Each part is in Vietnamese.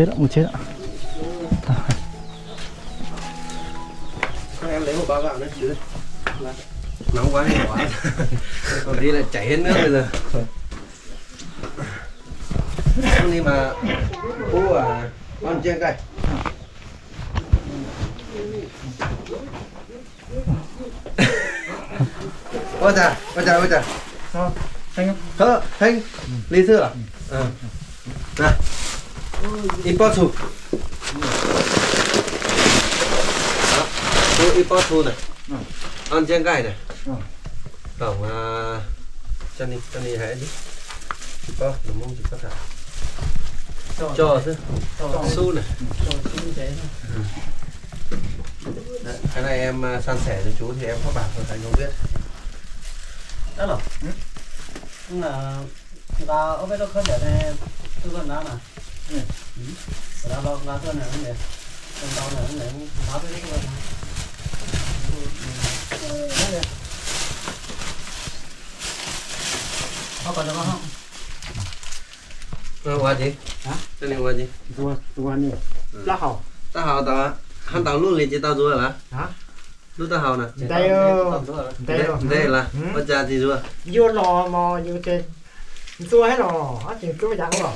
Chết ạ một chết ạ. Em lấy một bao gạo nữa chứ nóng quá thì bỏ còn đi là chảy hết nước bây giờ. Nhưng mà cô à con trên cây ôi chà ôi chà ôi chà. Anh không Hơ, Thanh, ly sữa à? Ờ. Này, Ipotu Đó, cô Ipotu này. Ừ. Ăn trên gai này. Ừ. Tổng, à, chân đi, chân đi hãy đi. Ipo, đúng không? Chỉ có thả Cho chứ, su này. Đấy, cái này em à, san sẻ cho chú thì em có bảo thôi, anh không biết. Đó rồi nhưng là ta ở bên đó không để này tư vấn đó mà Ừ. đó là là tôi này không để trong tàu này không để phá có không qua gì? Hả? Cái này qua gì? tua tua nè lá hầu tao hầu tao hắn tao luôn liền chỉ tao rồi là hả lúc tao hầu nè đây ơ đây ơ đây là bắt cha gì rồi vô lò mò vô trên tua hết lò hết chuyện cứ dặn lò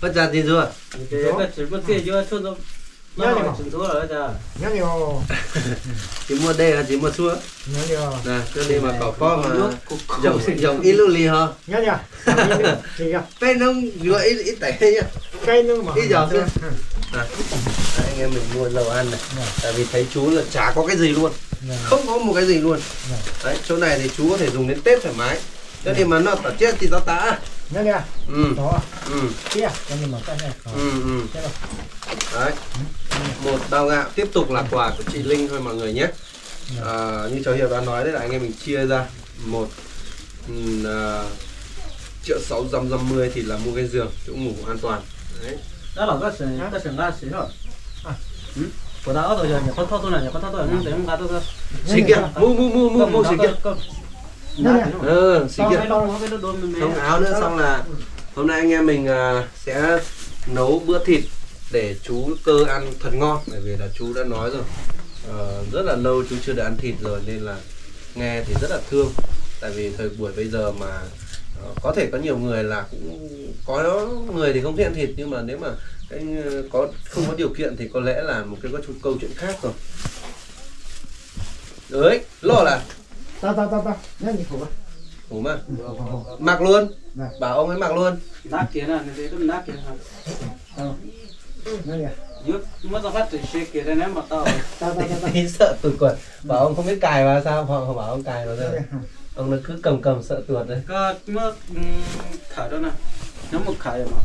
bắt cha gì rồi cái cái chỉ có tiền chưa cho nó Nhớ đi chừng thôi rồi cha? Nhớ nhiều chỉ mua đây là chỉ mua xua nhớ nhiều nè cho nên mà cỏ po mà dòng dòng ít lưu lì ha nhớ kìa. Bên nông vừa ít ít tẻ nhá cây nữa mà. Ít nữa. Đấy, anh em mình mua dầu ăn này. Tại vì thấy chú là chả có cái gì luôn. Không có một cái gì luôn. Đấy chỗ này thì chú có thể dùng đến tết thoải mái. Cho nên mà nó tỏ chết thì tao tá nhớ nhiều ừ. Đó ừ. Kia cho nên mà cái này. Ừ ừ. Rồi. đấy. Một bao gạo. Tiếp tục là quà của chị Linh thôi mọi người nhé. À, như cháu Hiệp đã nói đấy là anh em mình chia ra. Một ừm, à, triệu sáu trăm năm mươi thì là mua cái giường chỗ ngủ an toàn. Đấy. Đó là cái sự cái sự ra sự rồi. Ừ. Của ta ở rồi nhà con thao tôi này nhà con thao tôi nhưng để không ra tôi thôi. Xì kia mua mua mua mua mua xì kia ừ xì kia thông áo nữa xong là hôm nay anh em mình à, sẽ nấu bữa thịt để chú cơ ăn thật ngon. Bởi vì là chú đã nói rồi Ờ, rất là lâu chú chưa được ăn thịt rồi nên là nghe thì rất là thương. Tại vì thời buổi bây giờ mà ờ, có thể có nhiều người là cũng có người thì không thích ăn thịt nhưng mà nếu mà cái ờ, có không có điều kiện thì có lẽ là một cái câu, câu chuyện khác rồi. Đấy lo là ta ta ta ta nhớ nhiều khổ ngủ mà mặc luôn. Này. bảo ông ấy mặc luôn. Nát kia nè để tôi nát kia nhớ nhiều giúp mất ra phát triển xe kia đây ném mặt tao ta ta ta ta tí sợ tụt quần. Bảo ông không biết cài vào sao? Họ họ bảo ông cài vào rồi ông nó cứ cầm cầm sợ tuột đấy. Có mất khải đó nè? Nó một khải mà.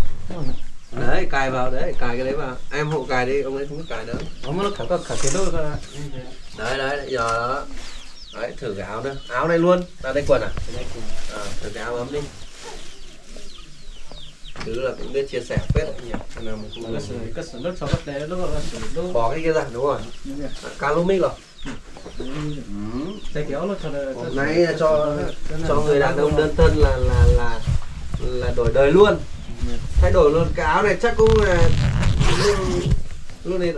Đấy cài vào đấy cài cái đấy vào. Em hộ cài đi ông ấy không biết cài nữa. Ông nó khải có khải cái đôi đấy đấy giờ đó đấy thử cái áo nữa. Áo này luôn. Ra đây quần à? À, thử cái áo ấm đi. Cứ là cũng biết chia sẻ phết đấy. Nhỉ nó gọi là sự đôi bỏ cái kia ra đúng rồi. Nhớ nhiều à, cá lô mic rồi cho nó hôm nay cho cho người đàn ông đơn thân là là là là đổi đời luôn. Thay đổi luôn. Cái áo này chắc cũng là luôn này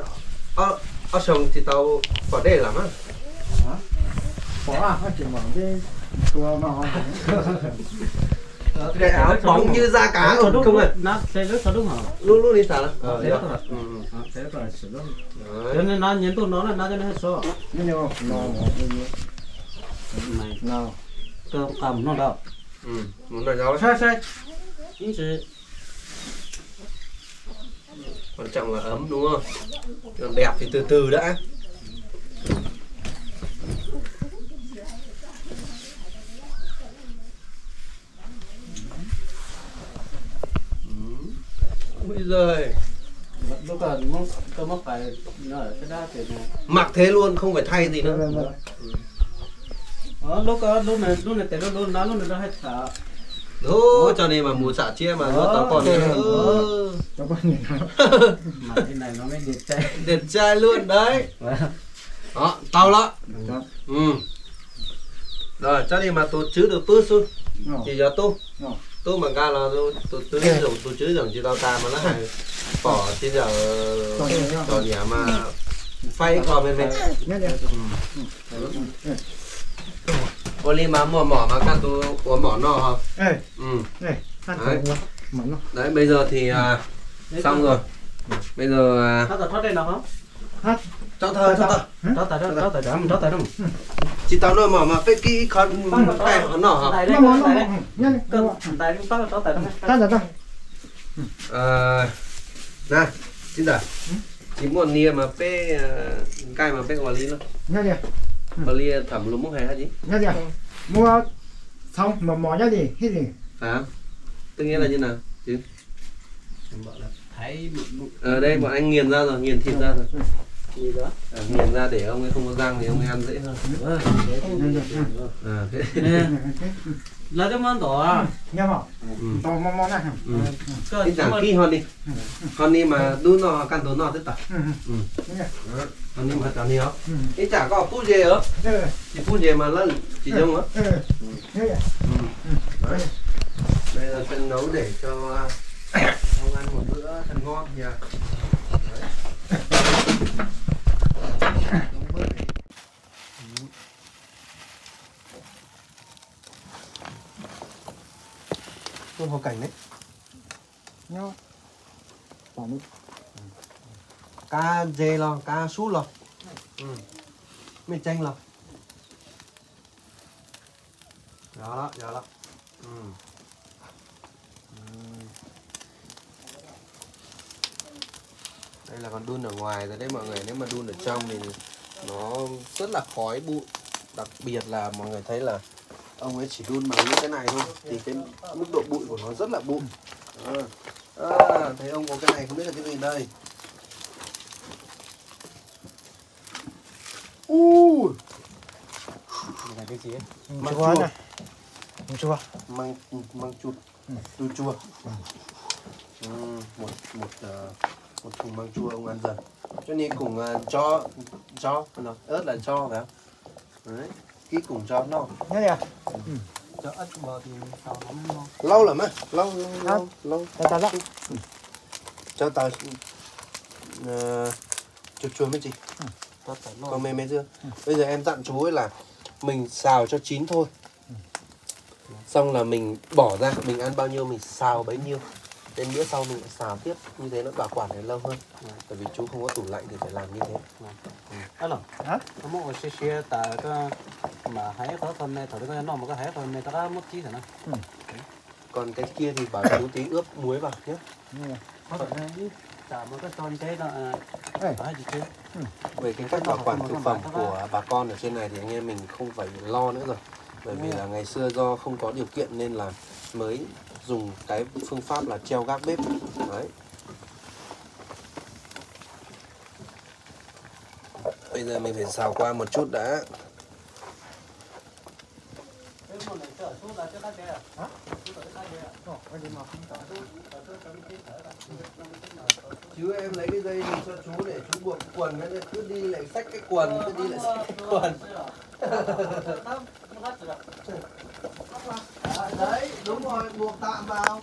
ở ở chồng thì tao có để lắm á phát triển bằng cái tua mò cái áo bóng như da cá rồi không ơi nó sẽ rất là đúng hả luôn luôn đi sao đó Ờ, ờ đó. ừ, ừ. sẽ rất là sự đúng cho Đấy. nên nó nhấn tôi nó là nó cho nó hết số. Nhiều lò mò này nào cơ cầm nó đâu? Ừ muốn nói giáo sai sai. Chính sự. Quan trọng là ấm đúng không? Còn đẹp thì từ từ đã Ôi giời lúc là tôi mong phải nó ở cái đá thì Mặc thế luôn không phải thay gì Vâng, nữa vâng, vâng. ờ lúc đó lúc này lúc này tiền lúc nó lúc này nó hết thở Ô, cho nên mà mùa xả chia mà nó tao còn Ờ. nữa Cho con nhìn nó. mà cái này nó mới đẹp trai Đẹp trai luôn đấy Vâng. Đó, tao đó Đó. Ừ Rồi, cho nên mà tôi chứ được bớt xuống Nó. Chỉ cho tôi Nó. Tôi mà ga là tôi tôi tôi dùng tôi chứ dùng chỉ tao ta mà nó hay bỏ chỉ giờ nhá. tròn nhẹ mà phay qua bên bên Nhá nhá. có li mà mỏ mỏ mà can tôi có mỏ hả Ê, ừ. Đấy. đấy bây giờ thì à, xong rồi. bây giờ à, nó là thoát đây nào không cho thơ cho tại đó đó tại đó mình đó tại đó chỉ tao nói mỏ mà phải kỹ con tay nó nọ hả? Nó nó nhá. cơ tại chúng ta đó tại đó Ta ra ta. à, này xin đã chỉ muốn nia mà pe à, cái mà pe quả lý nó Nhá nhá. quả lý thẩm lúm mốc hay gì Nhá nhá. Mua xong mà mò nhá gì? Hết gì? hả? Tức nghĩa là như nào chứ bảo là thấy một ở đây bọn anh nghiền ra rồi nghiền thịt ra rồi gì đó à, nghiền ra để ông ấy không có răng thì ông ấy ăn dễ hơn à, thế. là cái món tổ à Nhá mò. ừ. To mò mò này. Ừ. cơ Ít giảm kỹ hơn đi hơn đi mà đun nó căn tố nó tất cả Ừ. ừ. Hơn đi mà tao Ừ. ít chả có phút gì Ê, chỉ phút gì mà lần chỉ trông á ừ. Đây là sẽ nấu để cho ông ăn một bữa thật ngon nha Đấy. Nấu Tôi hồ cảnh đấy Nhá. Bỏ đi. cá dê lo cá sú lo ừ. mình chanh lo đó đó đó đó. Ừ. đây là còn đun ở ngoài rồi đấy mọi người nếu mà đun ở trong thì nó rất là khói bụi đặc biệt là mọi người thấy là ông ấy chỉ đun bằng những cái này thôi. Thì cái mức độ bụi của nó rất là bụi. À, à, thấy ông có cái này không biết là cái gì đây? U! Là cái gì Măng Chua này. Chua. măng măng chua. Chua chua. Ừ, một một ờ, một thùng măng chua ông ăn dần. Cho nên cùng uh, cho cho nó ớt là cho phải không? Đấy ký cùng cho nó. Nhá. Cho thì lắm ngon lâu lắm á lâu lâu. Lâu lâu đó. cho tao uh, chua chua mấy chị. Cho tại còn mềm mềm chưa? Bây giờ em dặn chú ấy là mình xào cho chín thôi. Xong là mình bỏ ra mình ăn bao nhiêu mình xào bấy nhiêu đến bữa sau mình xào tiếp. Như thế nó bảo quản được lâu hơn. Bởi vì chú không có tủ lạnh thì phải làm như thế. Đó là Hả? có một cái xe tại cái mà hãy có phần này thổi cái nó mà có hãy phần này ta đã mất trí rồi nó. Còn cái kia thì bảo chú tí ướp muối vào nhé có thể chả một cái tròn thế nó Ê. phải gì chứ? Về cái cách bảo quản thực phẩm của bà con ở trên này thì anh em mình không phải lo nữa rồi. Bởi vì là ngày xưa do không có điều kiện nên là mới dùng cái phương pháp là treo gác bếp đấy bây giờ mình phải xào qua một chút đã à chú em lấy cái dây cho chú để chú buộc quần cứ đi lại xách cái quần cứ đi lại xách cái quần đấy đúng rồi buộc tạm vào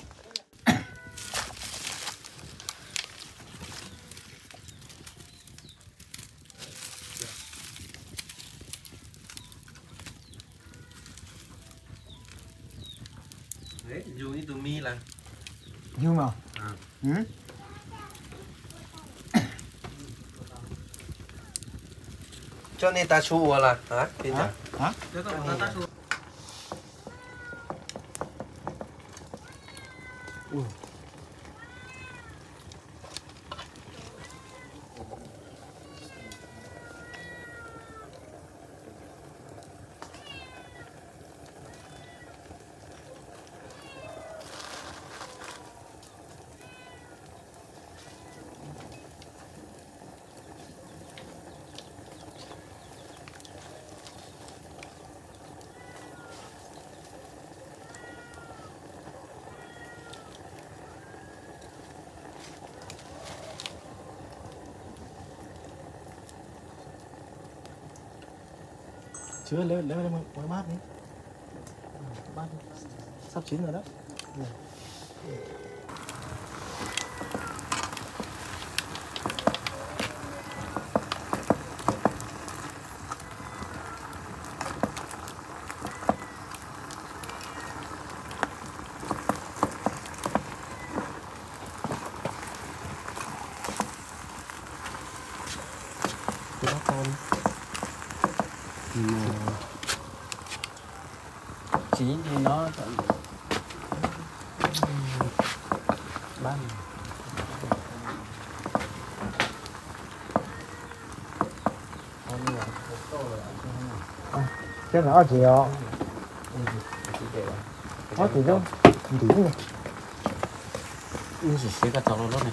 đấy dù như từ mi là Nhưng mà. À. Ừ. cho nên ta chua là hả Hả? Chả Hả? Chứ có một cái tát Sứa lấy lấy lấy mới bát đi. Bát đi. sắp chín rồi đó. Cái đó con chỉ thì nó ban cái đó chị ạ. Nó chỉ đâu chỉ nó chỉ cái tàu lúc này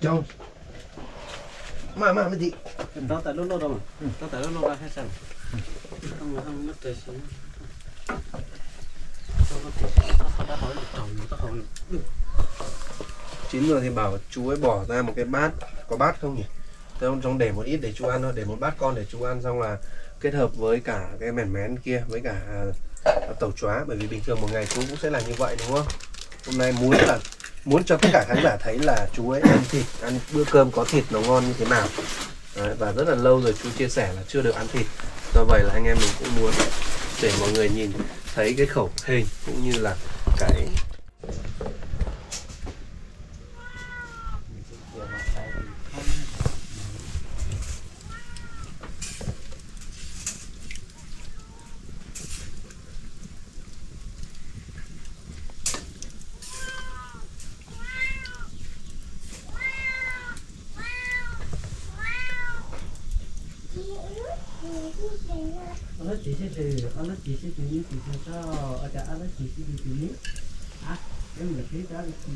Châu Mà mà cái gì đó tại lúc lâu đâu mà? Đó tại lúc lâu ra hết sao không không mất tiền xuống chín rồi thì bảo chú ấy bỏ ra một cái bát. Có bát không nhỉ? Thế ông trong để một ít để chú ăn thôi để một bát con để chú ăn xong là kết hợp với cả cái mèn mén kia với cả à, tàu chóa. Bởi vì bình thường một ngày chú cũng sẽ làm như vậy đúng không? Hôm nay muốn là muốn cho tất cả khán giả thấy là chú ấy ăn thịt ăn bữa cơm có thịt nó ngon như thế nào. Đấy, và rất là lâu rồi chú chia sẻ là chưa được ăn thịt. Do vậy là anh em mình cũng muốn để mọi người nhìn thấy cái khẩu hình cũng như là cái nó chỉ sẽ từ nó chỉ sẽ từ những chỉ sẽ cho ở cả nó chỉ sẽ từ từ những à cái mình thấy đó đi không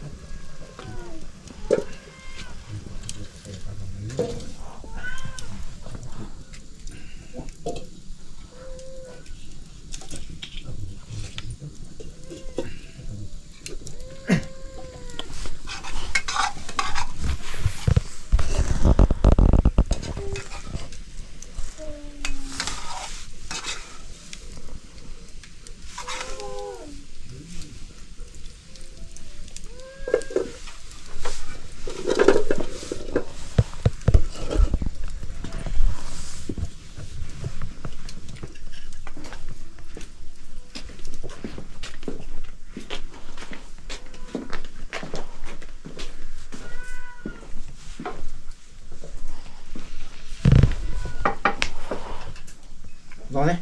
Rồi đấy.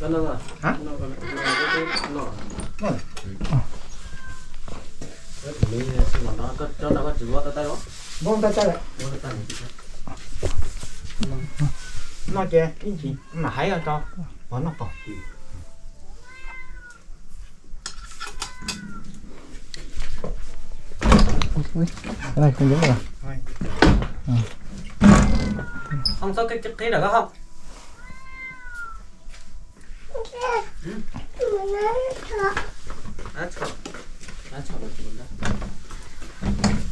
Nó nó rồi. Hả? Nó nó nó nó. Rồi. mình xin vào đó có cho nó có chữ vào tay đó Vâng lại. vào tay này Nó chơi cái gì mà hãy ăn cho. Nó nó. Ui, cái này không giống rồi không sao cái cái được không đã chọn đã chọn được rồi đó Cái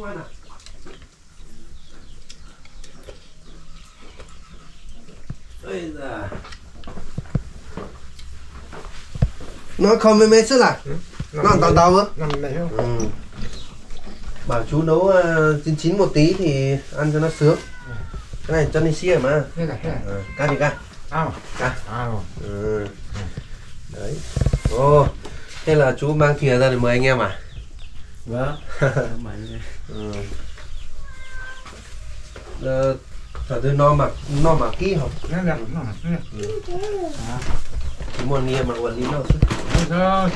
nào. Ây da. Nó không với mấy sức à? Nó ăn tàu tàu á? Nằm này không? Ừ. Bảo chú nấu uh, chín chín một tí thì ăn cho nó sướng. Cái này cho nên xia mà. Thế này, thế này. Ừ. Ca thì ca. À. Ca. À. Ừ. Đấy. Ồ. Thế là chú mang thìa ra để mời anh em à? Vâng Ừ. Ờ, Thở từ no mà no mà kỹ không? Nó đẹp, nó đẹp. Chú muốn nghe mà quản lý nào chứ? Rồi.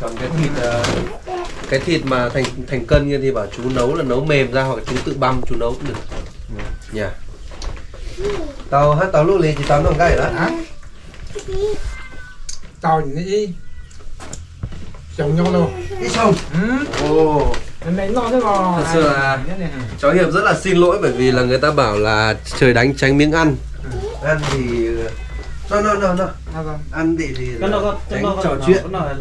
Còn cái thịt ờ, cái thịt mà thành thành cân như thì bảo chú nấu là nấu mềm ra hoặc là chú tự băm chú nấu cũng được. Nhỉ. Tàu hát tàu lúc lì chỉ tàu nó cái đó. Hả? Tao gì? Chồng nhau luôn. Đi xong. Ừ. Ồ. Lần này no thế mà. Thật sự là-? Cháu Hiệp rất là xin lỗi bởi vì là người ta bảo là trời đánh tránh miếng ăn. Ăn thì no no no no À, rồi. ăn thì thì nó có tránh nó trò chuyện. nó là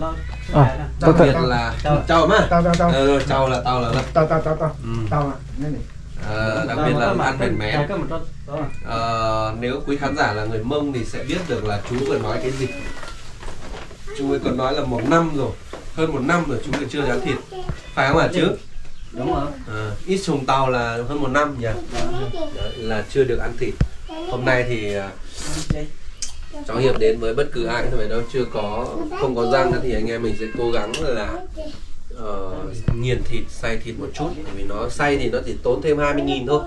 À. đặc biệt là Chào. mà Tao, tao, tao. rồi chào là tao là là Tao, tao, tao, tao. ừ. Tao à. Thế này. Ờ, đặc biệt là ăn mềm mé đó Ờ, nếu quý khán giả là người mông thì sẽ biết được là chú vừa nói cái gì chú ấy còn nói là một năm rồi hơn một năm rồi chú ấy chưa ăn thịt. Phải không hả chứ? Đúng rồi. Ờ, ít trùng tàu là hơn một năm nhỉ? Đấy, là chưa được ăn thịt. Hôm nay thì ờ, cháu hiệp đến với bất cứ ai phải đâu chưa có không có răng thì anh em mình sẽ cố gắng là ờ, nghiền thịt xay thịt một chút. Bởi vì nó xay thì nó chỉ tốn thêm 20.000 thôi.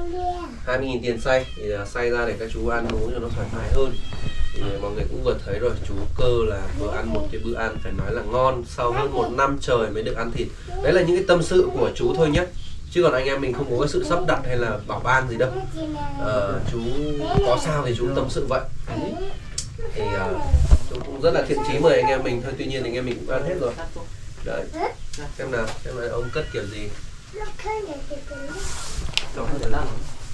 20.000 tiền xay. Thì là xay ra để các chú ăn uống cho nó thoải mái hơn thì mọi người cũng vừa thấy rồi chú cơ là vừa ăn một cái bữa ăn phải nói là ngon sau hơn một năm trời mới được ăn thịt. Đấy là những cái tâm sự của chú thôi nhé chứ còn anh em mình không có cái sự sắp đặt hay là bảo ban gì đâu. À, chú có sao thì chú tâm sự vậy. Thì à, chú cũng rất là thiện chí mời anh em mình thôi tuy nhiên anh em mình cũng ăn hết rồi. Đấy. Xem nào xem là ông cất kiểu gì. Cho để